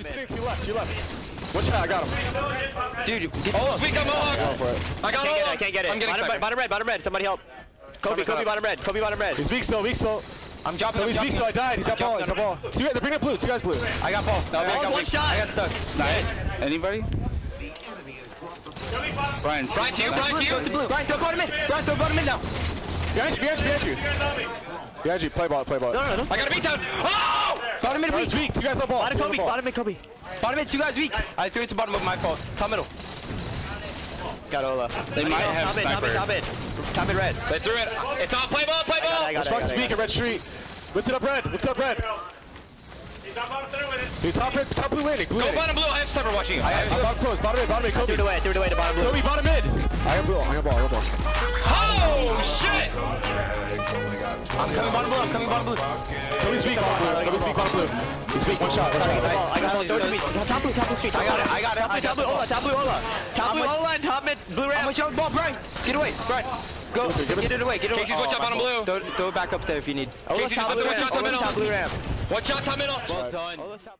Actually, sitting to your left, to your left. One shot, I got him. Dude, get oh, speak up, Mohawk. Go for it. I got Can't get it, I can't get it. I'm getting bottom, second. bottom red, bottom red. Somebody help. Coby, Someone Coby, cut bottom red. Coby, bottom red. He's weak still, weak still. I'm dropping. Coby's I'm weak dropping. still, I died. He's got ball, he's got ball. Two, they're bringing blue, two guys blue. I got Paul. No, I got one shot. I got stuck. Snipe. Anybody? Brian. Brian to you, Brian to you. Brian, throw bottom mid. Brian, throw bottom mid now. Behind you, behind you, behind you. Behind you, play ball, play ball. No, no, no. I got a beat down. Oh! Bottom mid weak. weak, two guys on ball. Bottom two Coby, bottom mid Coby. Bottom mid, two guys weak. I threw it to bottom of my fault. Top middle. Got Ola. They might have top mid, top mid, sniper. top mid. Top mid red. They threw it. It's on. Play ball. Play I got it, ball. I got it, I Xbox got is it, I weak at red street. Lift it up red, lift it up red. Dude, top red, top blue landing, blue Go landing. bottom blue. I have sniper watching you. I have I'm bottom close, bottom mid, bottom mid, it. Threw it away, threw it away to bottom blue. Coby, bottom mid. I got blue, I got ball, I got ball. Oh shit! I'm coming bottom blue, I'm coming bottom blue. Coby's weak, bottom blue. Coby's weak, bottom blue. He's weak, one shot. One shot. Oh, I got it. Throw it to me. Top blue, top blue street. I got it. I got it. Top I blue, top blue. Ola, top blue, Ola. Top blue, Ola, and top mid, blue How red. much on ball, Brian? Get away, Brian. Go. Get it away. Get it away. Casey's watch out bottom blue. Throw, throw it back up there if you need. Casey just top left blue the one shot top middle. top blue. One shot top middle. Well done. Ola's top